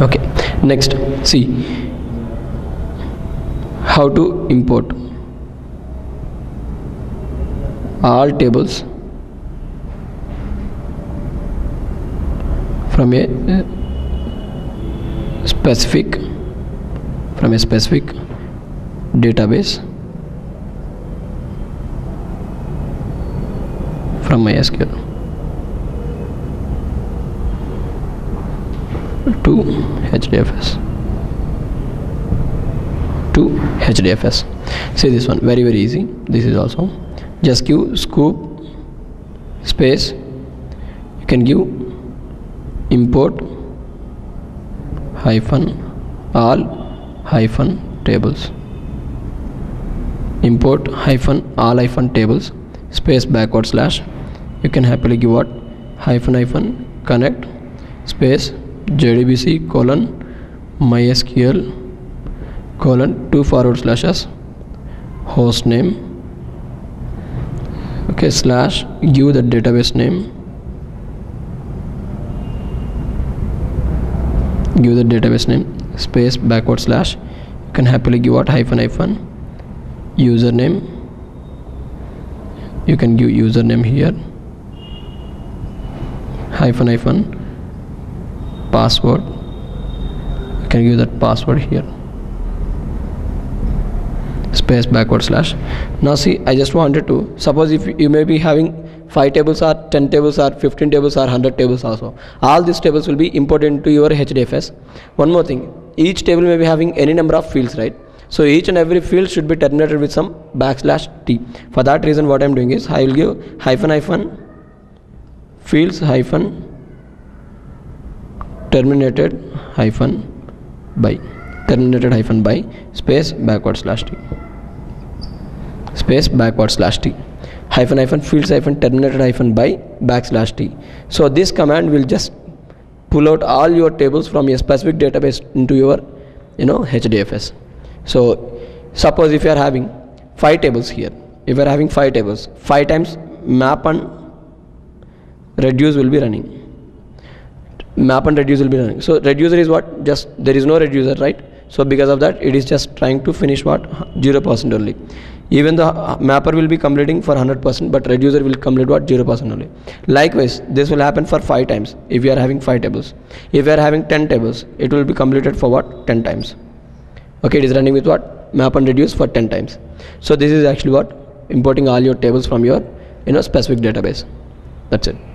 okay next see how to import all tables from a uh, specific from a specific database from MySQL to HDFS to HDFS see this one. Very very easy. This is also. Just give Sqoop space. You can give import hyphen all hyphen tables. Import hyphen all hyphen tables. Space backward slash. You can happily give what? Hyphen hyphen connect. Space jdbc colon mysql colon two forward slashes host name okay slash give the database name give the database name space backward slash you can happily give what hyphen hyphen username you can give username here hyphen hyphen password. You can give that password here. Space backward slash. Now see i just wanted to suppose if you may be having 5 tables or 10 tables or 15 tables or 100 tables also. All these tables will be imported into your hdfs one more thing each table may be having any number of fields right? So each and every field should be terminated with some backslash t. For that reason what i'm doing is i will give hyphen hyphen fields hyphen terminated hyphen by. Terminated hyphen by space backward slash t. Space backward slash t. Hyphen hyphen fields hyphen terminated hyphen by backslash t. So this command will just pull out all your tables from a specific database into your you know hdfs so suppose if you are having five tables here if you are having five tables five times map and reduce will be running map and reduce will be running. So reducer is what? Just there is no reducer right? So because of that it is just trying to finish what? 0% only. Even the mapper will be completing for 100% but reducer will complete what? 0% only. Likewise this will happen for 5 times if you are having 5 tables. If you are having 10 tables it will be completed for what? 10 times. Okay it is running with what? Map and reduce for 10 times. So this is actually what? Importing all your tables from your you know specific database. That's it